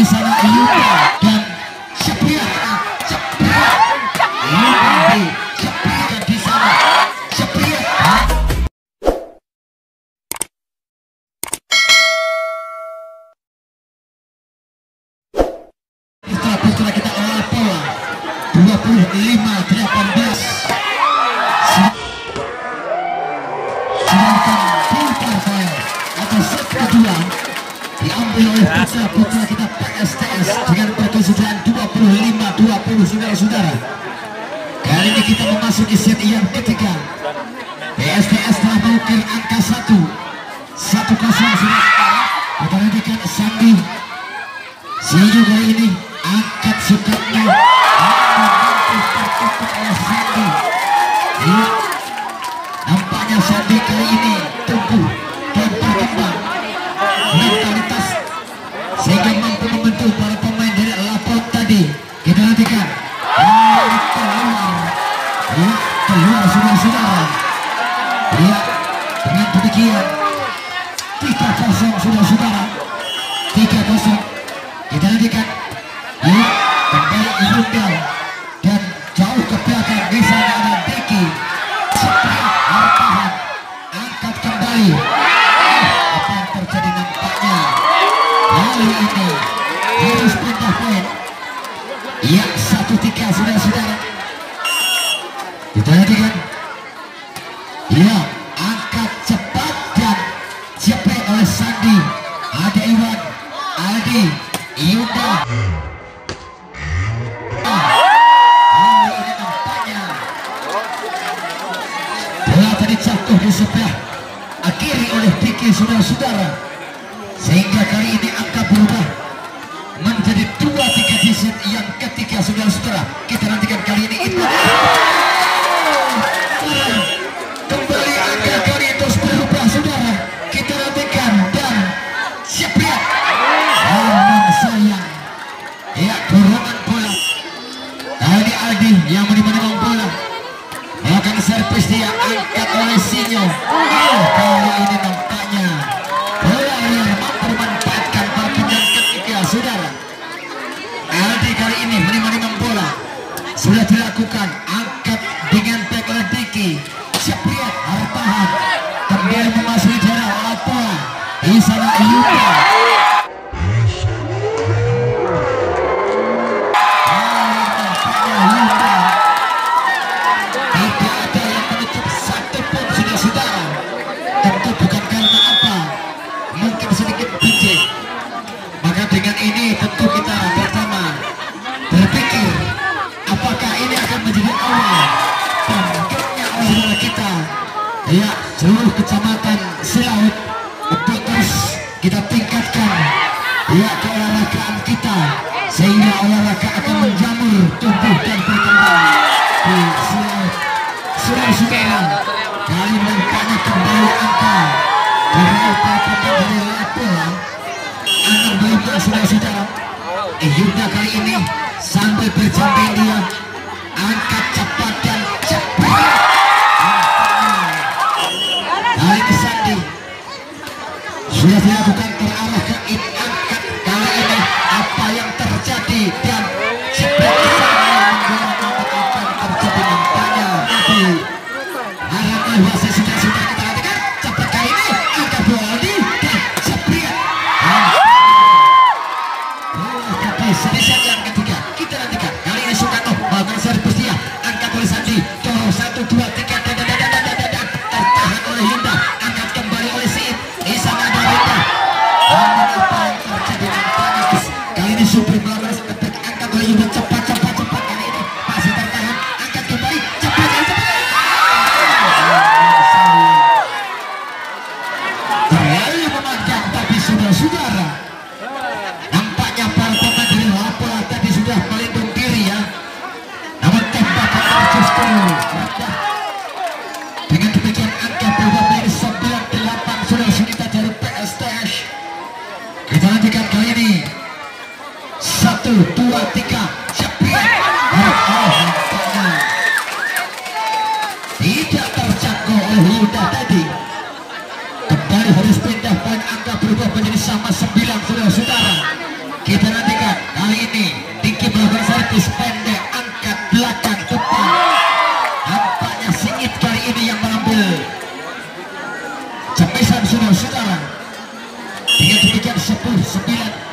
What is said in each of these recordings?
is an Iuka. Nampaknya Sandi kali ini tumbuh tempat kembang mentalitas sehingga mampu membantu para pemain dari lapor tadi. Kita nantikan. Ya, keluar. Ya, keluar sudah-sudah. be. Yeah. juga saudara-saudara Yuda kali ini sampai berjampi dia. Angkat cepat dan cepat. Baik Sandi. Sudah dilakukan Luis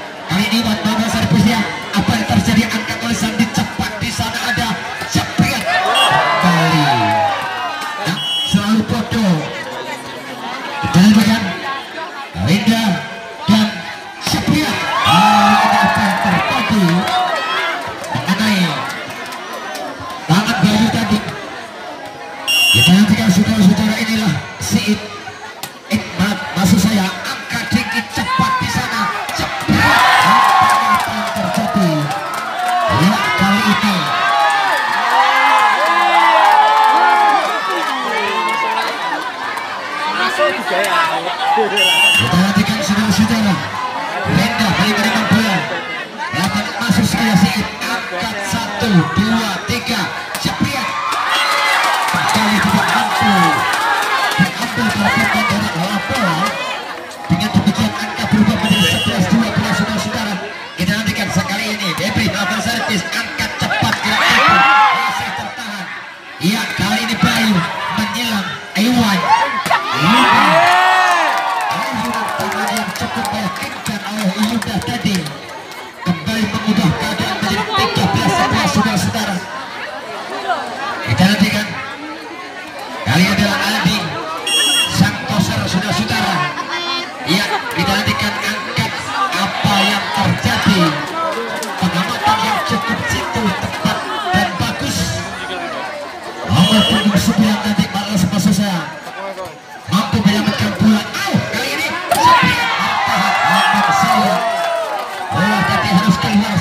tadi harus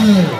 ya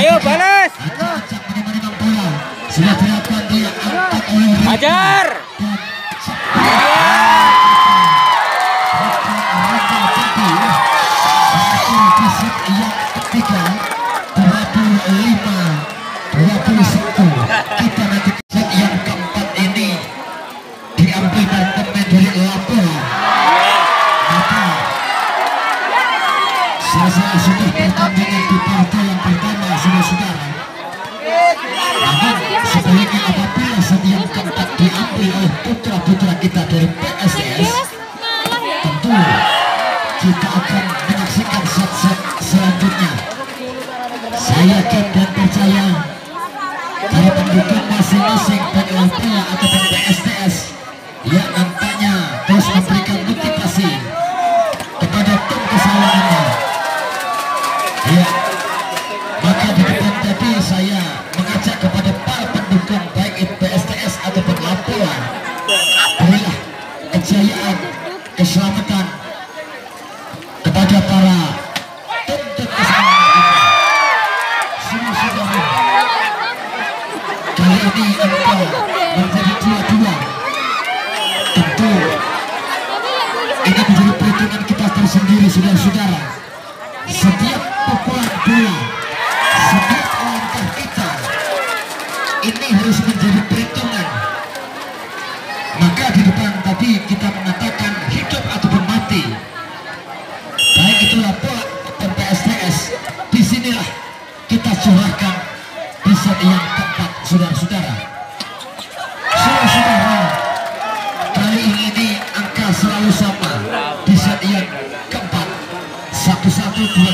Ayo panas. Ajar. mais é a kita curahkan di setiap tempat keempat saudara-saudara saudara-saudara kali ini angka selalu sama di setiap tempat. satu-satu dua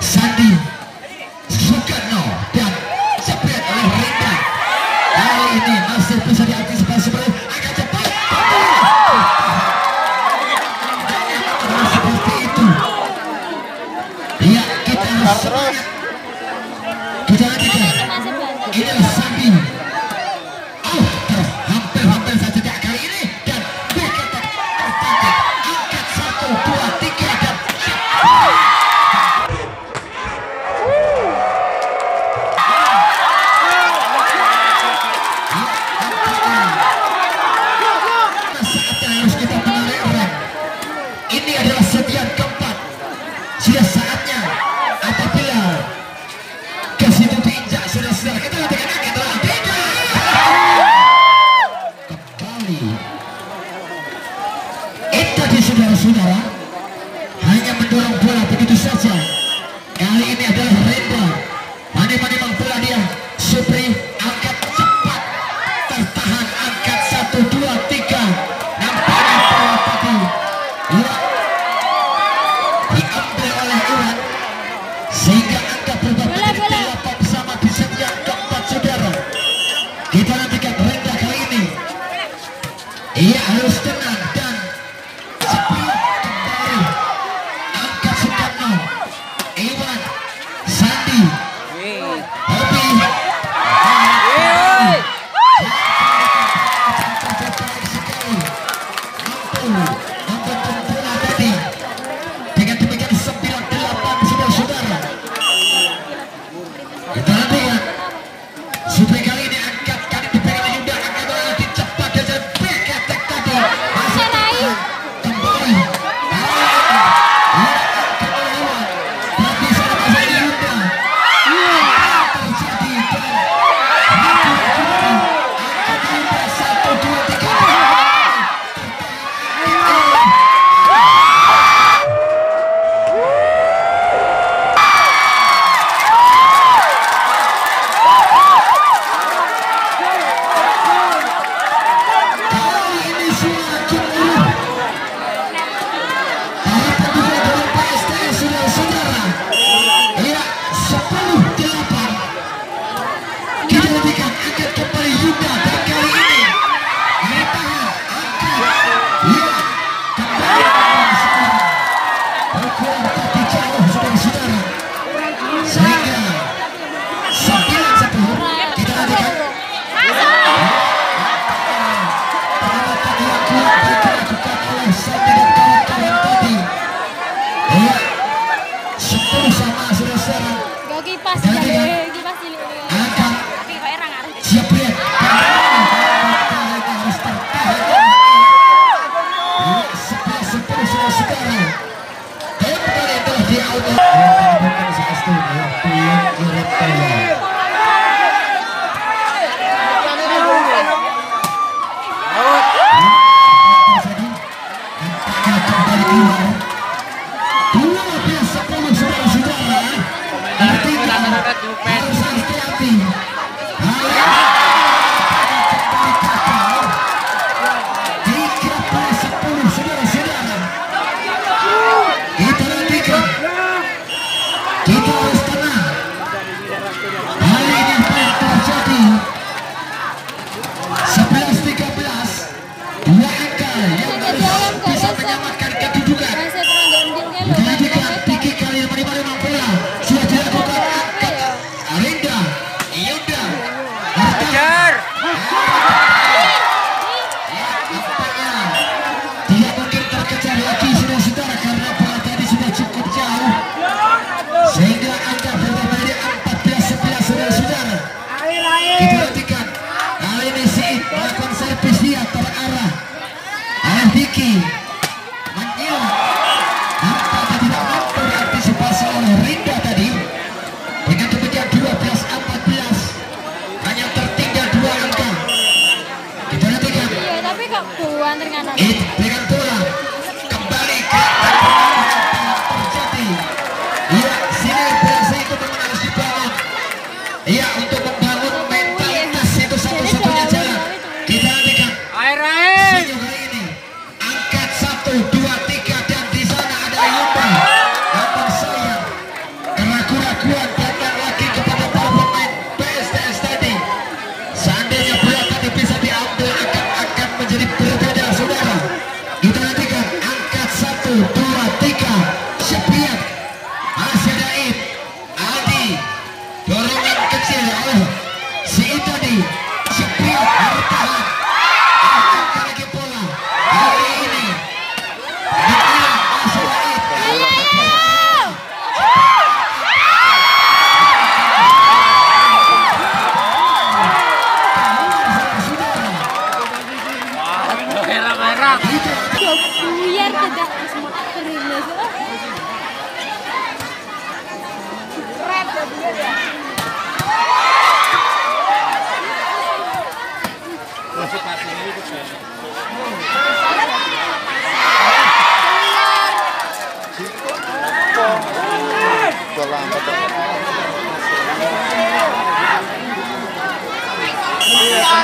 Sandi Soekarno. Dan jepit oleh Rita. Kali ini masih bisa diantisipasi oleh agak cepat. Seperti itu. Ya kita harus Amém.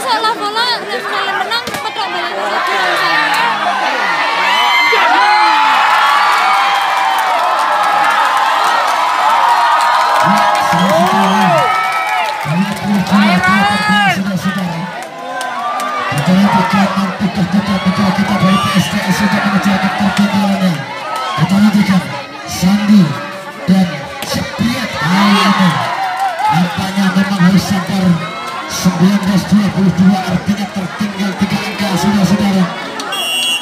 besok bola nek saya menang petok balik Sandi dan Sepriat ah, 1922 artinya tertinggal tiga angka sudah saudara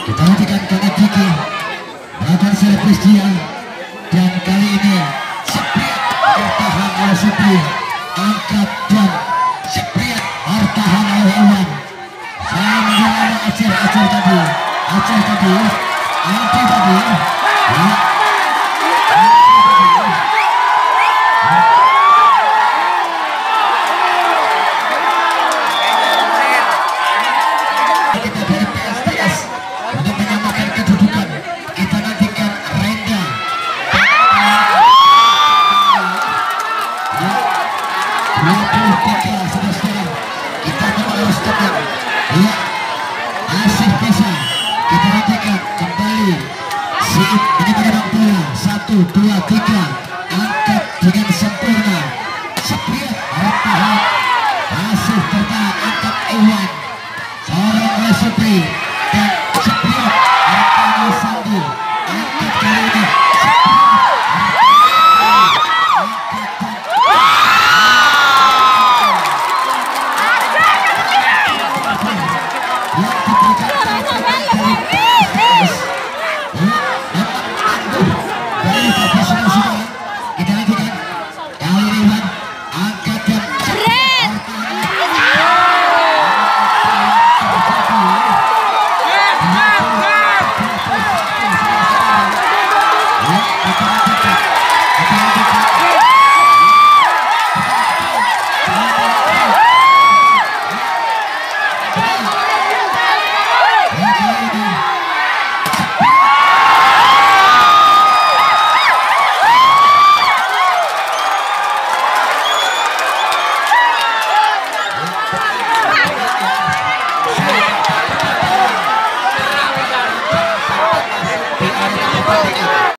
kita hentikan karena Kiki melakukan servis dia. Dan kali ini Sepriat bertahan oleh Supri angkat dan Sepriat bertahan oleh Iwan saya menjelaskan Aceh Aceh tadi. Aceh tadi ya. Aceh tadi ya.